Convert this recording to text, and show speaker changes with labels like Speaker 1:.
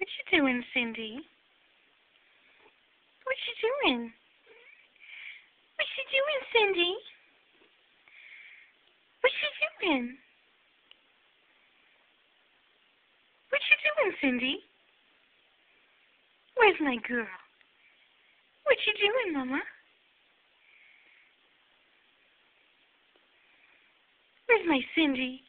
Speaker 1: What you doing, Cindy? What you doing? What you doing, Cindy? What you doing? What you doing, Cindy? Where's my girl? What you doing, Mama? Where's my Cindy?